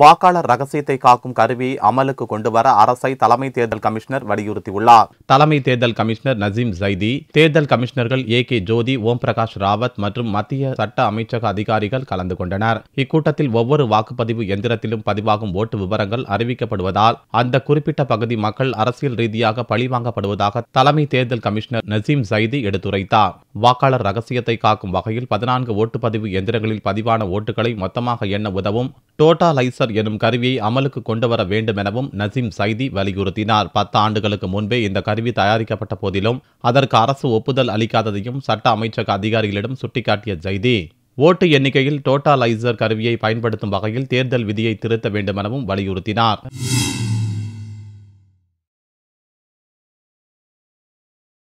வாக்காளர் ரகசியத்தை காக்கும் கருவியை அமலுக்கு கொண்டுவர அரசை தலைமை தேர்தல் கமிஷனர் வலியுறுத்தியுள்ளார். தலைமை தேர்தல் கமிஷனர் நசீம் ஜைதி தேர்தல் கமிஷனர்கள் ஏ கே ஜோதி ஓம் பிரகாஷ் ராவத் மற்றும் மத்திய சட்ட அமைச்சக அதிகாரிகள் கலந்து கொண்டனர். இக்கூட்டத்தில் ஒவ்வொரு வாக்குப்பதிவு எந்திரத்திலும் பதிவாகும் ஓட்டு விவரங்கள் அறிவிக்கப்படுவதால் அந்த குறிப்பிட்ட பகுதி மக்கள் அரசியல் ரீதியாக பழிவாங்கப்படுவதாக தலைமை தேர்தல் கமிஷனர் நசீம் ஜைதி எடுத்துரைத்தார். வாக்காளர் ரகசியத்தை காக்கும் வகையில் பதினான்கு ஓட்டுப்பதிவு எந்திரங்களில் பதிவான ஓட்டுகளை மொத்தமாக எண்ண உதவும் டோட்டா லைசர் எனும் கருவியை அமலுக்கு கொண்டு வர வேண்டும் எனவும் நசீம் சைதி வலியுறுத்தினார். பத்து ஆண்டுகளுக்கு முன்பே இந்த கருவி தயாரிக்கப்பட்ட போதிலும் அதற்கு அரசு ஒப்புதல் அளிக்காததையும் சட்ட அமைச்சக அதிகாரிகளிடம் சுட்டிக்காட்டிய ஜைதி ஓட்டு எண்ணிக்கையில் டோட்டா லைசர் கருவியை பயன்படுத்தும் வகையில் தேர்தல் விதியை திருத்த வேண்டுமெனவும் வலியுறுத்தினார்.